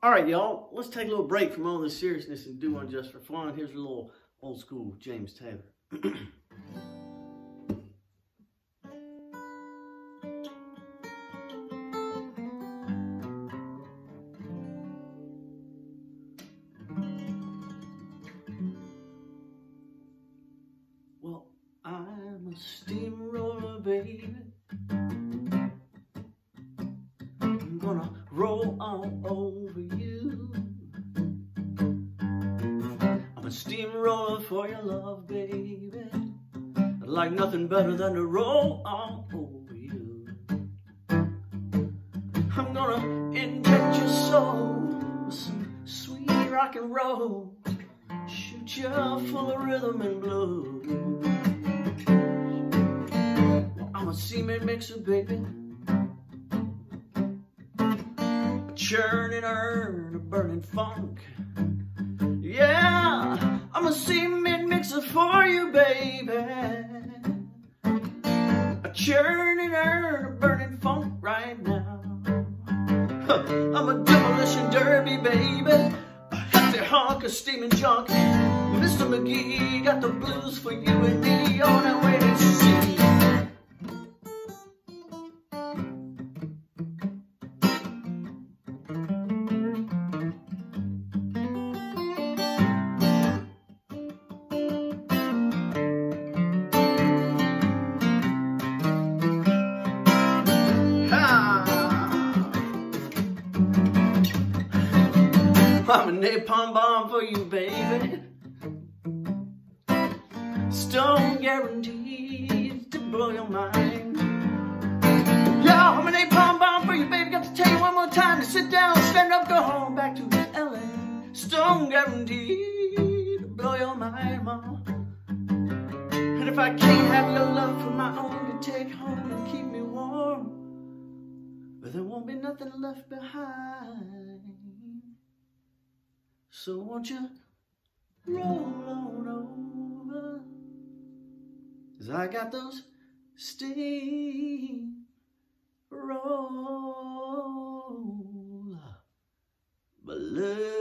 All right, y'all, let's take a little break from all this seriousness and do one mm-hmm. just for fun. Here's a little old school James Taylor. well, I'm a steamroller, baby. I'm gonna roll all over you. I'm a steamroller for your love, baby. I'd like nothing better than to roll all over you. I'm gonna inject your soul with some sweet rock and roll. Shoot you full of rhythm and blues. I'm a cement mixer, baby. A churning urn, a burning funk. Yeah, I'm a cement mixer for you, baby. A churning urn, a burning funk right now. I'm a demolition derby, baby. A hefty hunk of steaming junk. Mr. McGee got the blues for you and me on our way to see. I'm a napalm bomb for you, baby. Stone guaranteed to blow your mind. Yeah, I'm a napalm bomb for you, baby. Got to tell you one more time to sit down, stand up, go home, back to LA. Stone guaranteed to blow your mind, mama. And if I can't have your love for my own to take home and keep me warm, but there won't be nothing left behind. So won't you roll on over? Cause I got those steam roll blues.